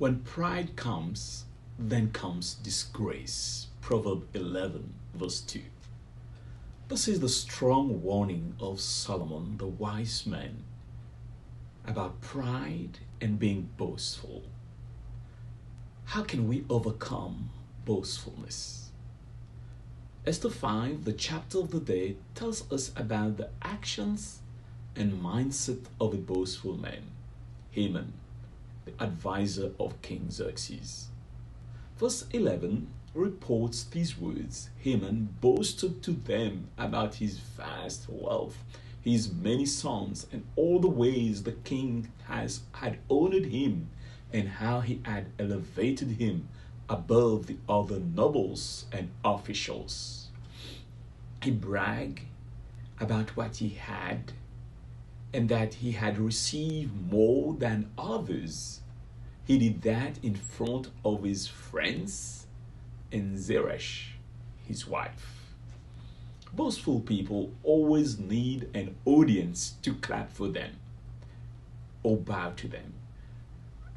When pride comes, then comes disgrace. Proverb 11, verse 2. This is the strong warning of Solomon, the wise man, about pride and being boastful. How can we overcome boastfulness? Esther 5, the chapter of the day, tells us about the actions and mindset of a boastful man, Haman, the advisor of King Xerxes. Verse 11 reports these words Haman boasted to them about his vast wealth, his many sons, and all the ways the king has had honored him, and how he had elevated him above the other nobles and officials. He bragged about what he had and that he had received more than others. He did that in front of his friends and Zeresh, his wife. Boastful people always need an audience to clap for them or bow to them.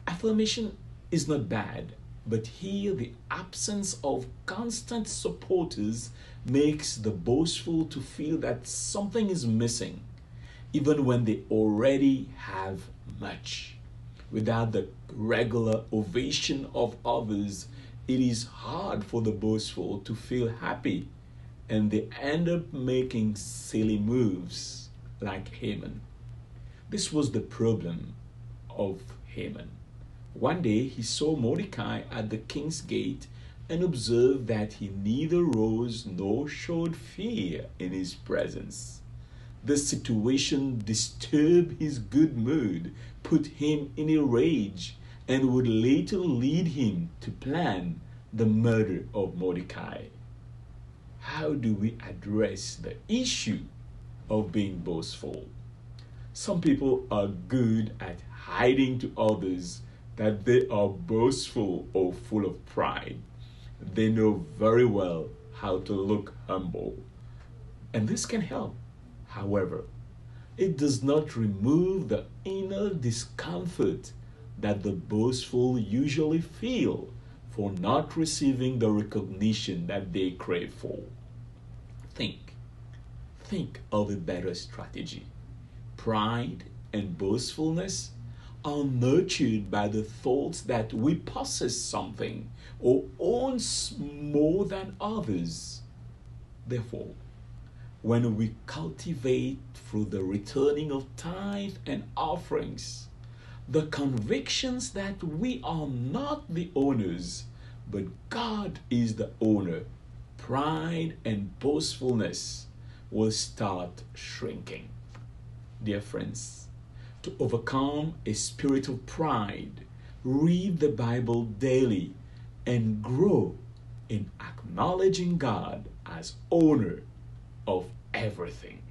Affirmation is not bad but here, the absence of constant supporters makes the boastful to feel that something is missing, even when they already have much. Without the regular ovation of others, it is hard for the boastful to feel happy, and they end up making silly moves like Haman. This was the problem of Haman. One day he saw Mordecai at the king's gate and observed that he neither rose nor showed fear in his presence. The situation disturbed his good mood, put him in a rage, and would later lead him to plan the murder of Mordecai. How do we address the issue of being boastful? Some people are good at hiding to others that they are boastful or full of pride. They know very well how to look humble. And this can help. However, it does not remove the inner discomfort that the boastful usually feel for not receiving the recognition that they crave for. Think. Think of a better strategy. Pride and boastfulness are nurtured by the thoughts that we possess something or own more than others. Therefore, when we cultivate through the returning of tithe and offerings the convictions that we are not the owners, but God is the owner, pride and boastfulness will start shrinking. Dear friends, to overcome a spirit of pride, read the Bible daily and grow in acknowledging God as owner of everything.